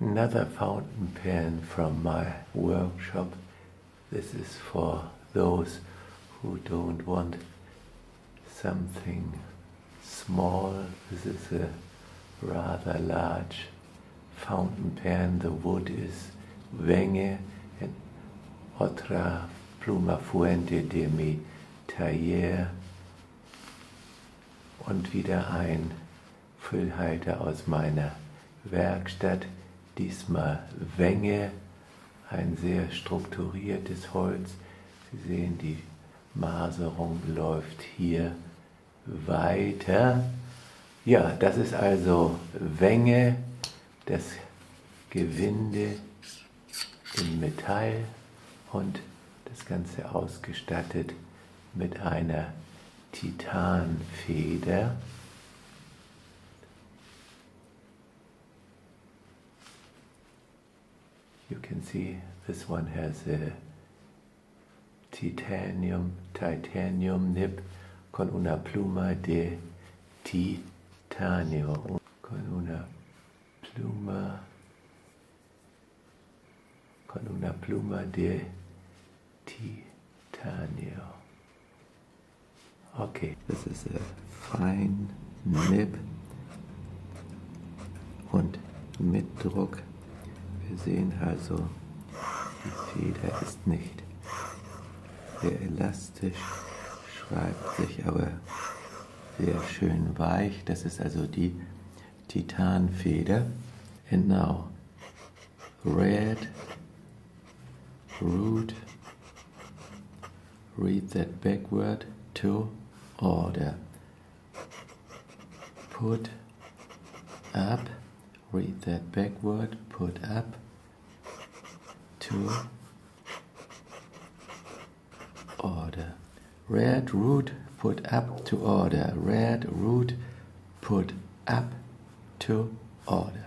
Another fountain pen from my workshop. This is for those who don't want something small. This is a rather large fountain pen. The wood is Wenge and Otra Pluma Fuente de mi Taller und wieder ein Füllhalter aus meiner Werkstatt, diesmal Wenge, ein sehr strukturiertes Holz. Sie sehen, die Maserung läuft hier weiter. Ja, das ist also Wenge, das Gewinde in Metall und das Ganze ausgestattet mit einer Titanfeder. You can see this one has a titanium, titanium nib con una pluma de titanio, con una pluma, con una pluma de titanio. Okay, this is a fine nib und mit Druck. Wir sehen also, die Feder ist nicht sehr elastisch, schreibt sich aber sehr schön weich. Das ist also die Titanfeder. And now, red, root, read that backward, to order. Put up, read that backward, put up, to order. Red root put up to order. Red root put up to order.